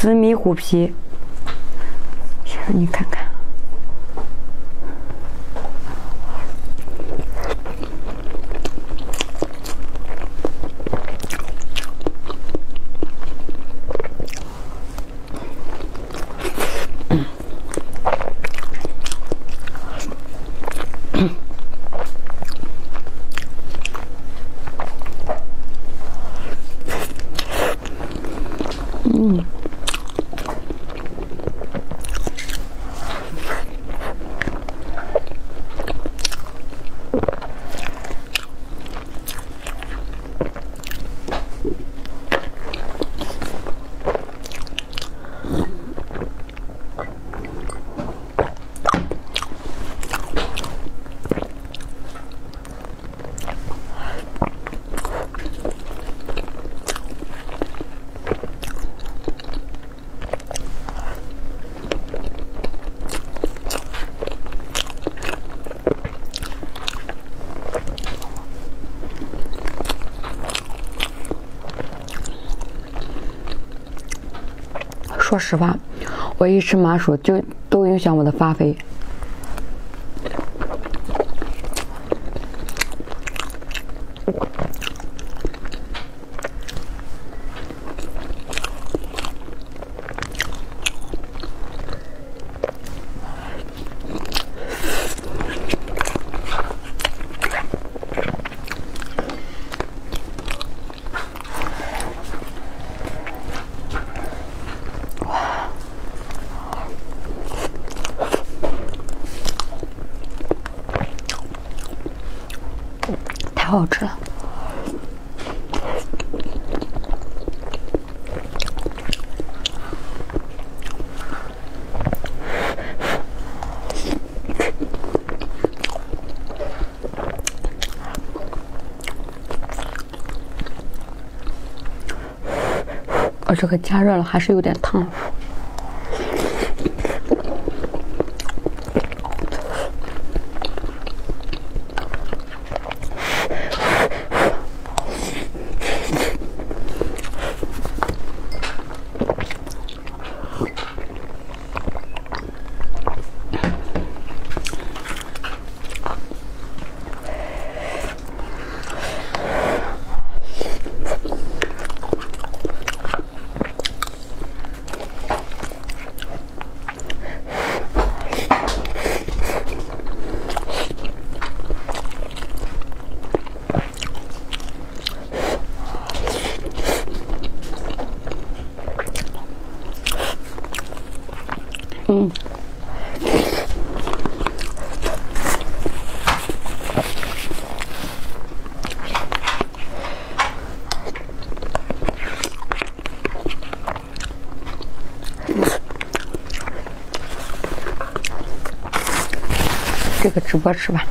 紫米虎皮，让你看看。嗯说实话，我一吃麻薯就都影响我的发挥。太好吃了！我这个加热了，还是有点烫。嗯，这个直播吃吧。